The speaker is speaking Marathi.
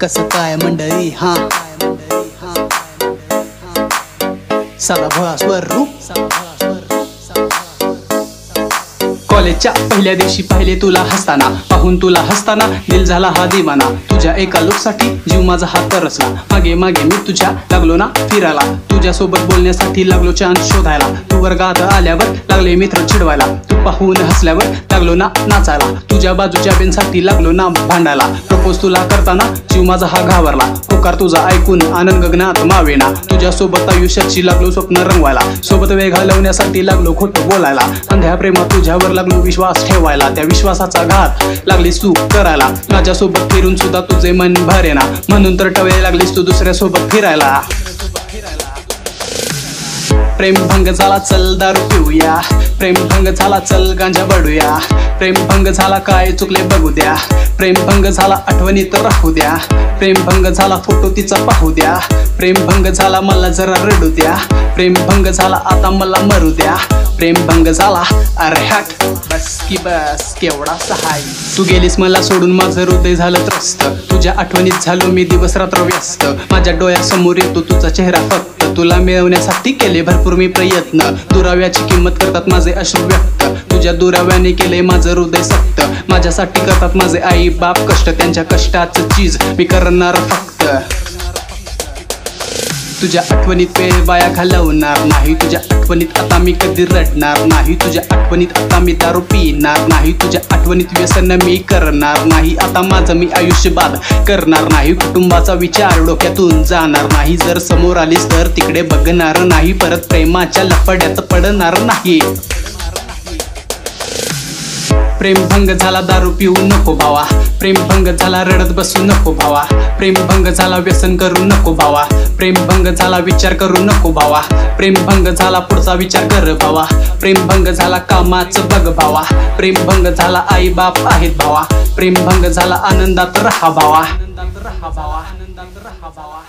कसं काय मंडळी? हा. साधा भोळा स्वरूप. कॉलेजच्या पहिल्या दिवशी पाहिले तुला हसताना. पाहून तुला हसताना दिल झाला हा दिवाना. तुझ्या एका लुकसाठी जीव माझा हात तरसला. मागे मागे मी तुझ्या लागलो ना फिरायला. तुझ्यासोबत बोलण्यासाठी लागलो चान्स शोधायला. तू वर्गात आल्यावर लागले मित्र चिडवायला. तू पाहून हसल्यावर लागलो ना नाचायला. तुझ्या बाजूच्या बेनसाठी लागलो ना भांडायला. प्रपोज तुला करताना जीव माझा हा घावरला होकार तुझा ऐकून आनंद गगनात मावेना. तुझ्या सोबत आयुष्याची लागलो स्वप्न रंगवायला. सोबत वेळ घालवण्यासाठी लागलो खोटं बोलायला. अंध्या प्रेमात तुझ्यावर लागलो विश्वास ठेवायला त्या विश्वासाचा घात लागली तू करायला. माझ्यासोबत फिरून सुद्धा तुझे मन भरेना. म्हणून तर टवे लागलीस तू दुसऱ्या सोबत फिरायला. प्रेम भंग झाला चल दारू पिऊया. प्रेम भंग झाला चल गांजा बडूया. प्रेम भंग झाला काय चुकले बघू द्या. प्रेम भंग झाला आठवणीत राहू द्या. प्रेम भंग झाला फोटो तिचा पाहू द्या. प्रेम भंग झाला मला जरा रडू द्या. प्रेम भंग झाला आता मला मरू द्या. प्रेम भंग झाला अरे हट. बस की बस केवढा सहाय. तू गेलीस मला सोडून माझं हृदय झालं त्रस्त. तुझ्या आठवणीत झालो मी दिवस रात्र व्यस्त. माझ्या डोळ्यासमोर येतो तुझा चेहरा फक्त तुला मिळवण्यासाठी केले भरपूर मी प्रयत्न. दुराव्याची किंमत करतात माझे अश्रू व्यक्त. तुझ्या दुराव्याने केले माझं हृदय सक्त. माझ्यासाठी करतात माझे आई बाप कष्ट त्यांच्या कष्टाचं चीज. मी करणार फक्त. तुझ्या आठवणीत वेळ वाया घालवणार नाही. तुझ्या आठवणीत आता मी कधी रडणार नाही. तुझ्या आठवणीत आता मी दारू पिणार नाही. तुझ्या आठवणीत व्यसन मी करणार नाही. आता माझं मी आयुष्य बाद करणार नाही. कुटुंबाचा विचार डोक्यातून जाणार नाही. जर समोर आलीस तर तिकडे बघणार नाही. परत प्रेमाच्या लपड्यात पडणार नाही. प्रेमभंग झाला दारू पिऊ नको भावा. प्रेमभंग झाला रडत बसू नको भावा. प्रेमभंग झाला व्यसन करू नको भावा प्रेमभंग झाला विचार करू नको भावा प्रेमभंग झाला पुढचा विचार कर भावा प्रेमभंग झाला कामाचं बघ भावा प्रेमभंग झाला आई बाप आहेत भावा. प्रेमभंग झाला आनंदात राहा भावा आनंदात राहा भावा आनंदात राहा भावा